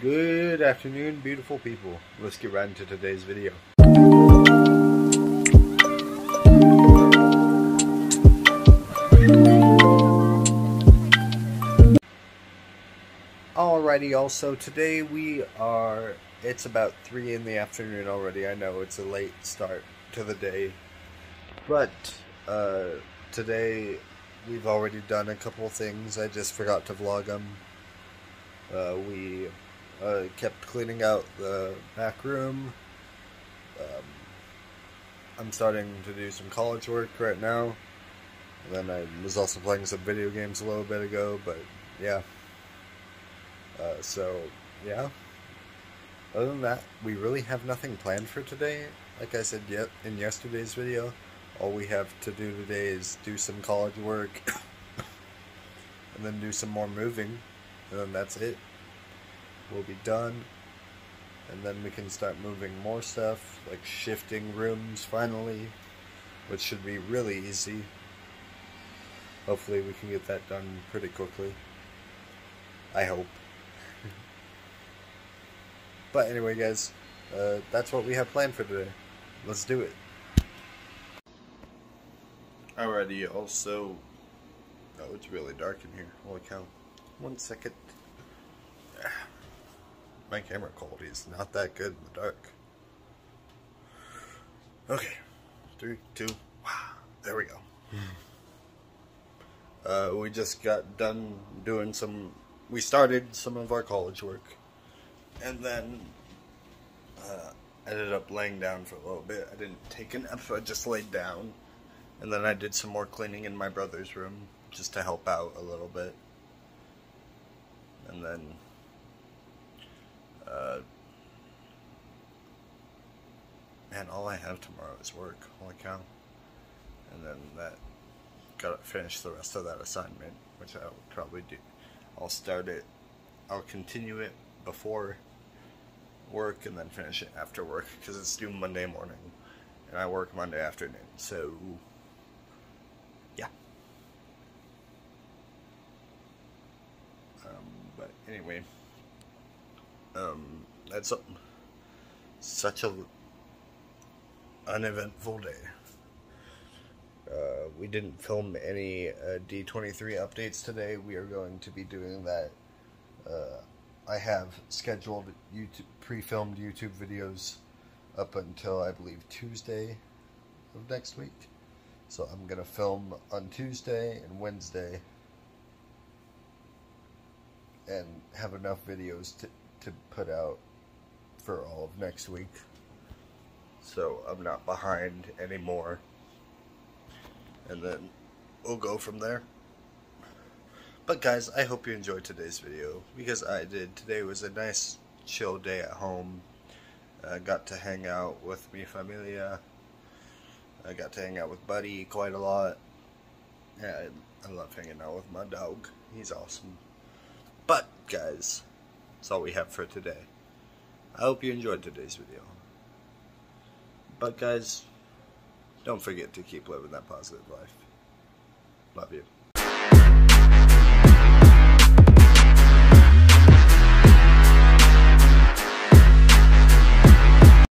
Good afternoon, beautiful people. Let's get right into today's video. Alrighty, also today we are, it's about 3 in the afternoon already. I know it's a late start to the day, but uh, today we've already done a couple things. I just forgot to vlog them. Uh, we uh, kept cleaning out the back room. Um, I'm starting to do some college work right now. And then I was also playing some video games a little bit ago, but yeah. Uh, so, yeah. Other than that, we really have nothing planned for today. Like I said yet in yesterday's video, all we have to do today is do some college work, and then do some more moving, and then that's it. We'll be done, and then we can start moving more stuff, like shifting rooms finally, which should be really easy. Hopefully we can get that done pretty quickly. I hope. But anyway, guys, uh, that's what we have planned for today. Let's do it. Alrighty, also. Oh, it's really dark in here. Holy cow. One second. My camera quality is not that good in the dark. Okay. Three, two, wow. There we go. Uh, we just got done doing some. We started some of our college work and then uh, ended up laying down for a little bit. I didn't take a nap, I just laid down. And then I did some more cleaning in my brother's room just to help out a little bit. And then uh, man, all I have tomorrow is work. Holy cow! And then that gotta finish the rest of that assignment, which I'll probably do. I'll start it. I'll continue it before work and then finish it after work because it's due Monday morning and I work Monday afternoon. So, yeah. Um, but anyway, um, that's a, such a uneventful day. Uh, we didn't film any uh, D23 updates today. We are going to be doing that uh, I have scheduled YouTube pre-filmed YouTube videos up until I believe Tuesday of next week. So I'm gonna film on Tuesday and Wednesday and have enough videos to, to put out for all of next week. So I'm not behind anymore. And then we'll go from there. But guys, I hope you enjoyed today's video, because I did. Today was a nice, chill day at home. I got to hang out with mi familia. I got to hang out with Buddy quite a lot. Yeah, I, I love hanging out with my dog. He's awesome. But, guys, that's all we have for today. I hope you enjoyed today's video. But, guys, don't forget to keep living that positive life. Love you.